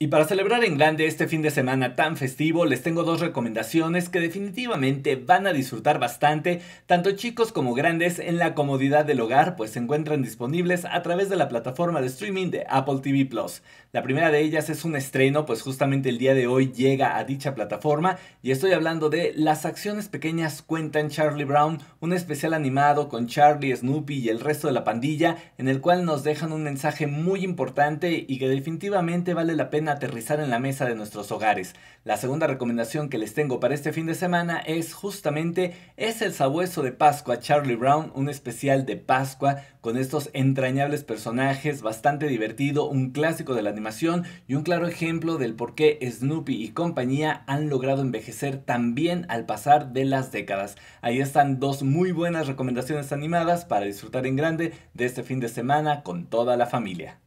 Y para celebrar en grande este fin de semana tan festivo, les tengo dos recomendaciones que definitivamente van a disfrutar bastante, tanto chicos como grandes, en la comodidad del hogar, pues se encuentran disponibles a través de la plataforma de streaming de Apple TV Plus. La primera de ellas es un estreno, pues justamente el día de hoy llega a dicha plataforma, y estoy hablando de Las acciones pequeñas cuentan Charlie Brown, un especial animado con Charlie, Snoopy y el resto de la pandilla, en el cual nos dejan un mensaje muy importante y que definitivamente vale la pena aterrizar en la mesa de nuestros hogares. La segunda recomendación que les tengo para este fin de semana es justamente es el sabueso de Pascua Charlie Brown, un especial de Pascua con estos entrañables personajes, bastante divertido, un clásico de la animación y un claro ejemplo del por qué Snoopy y compañía han logrado envejecer tan bien al pasar de las décadas. Ahí están dos muy buenas recomendaciones animadas para disfrutar en grande de este fin de semana con toda la familia.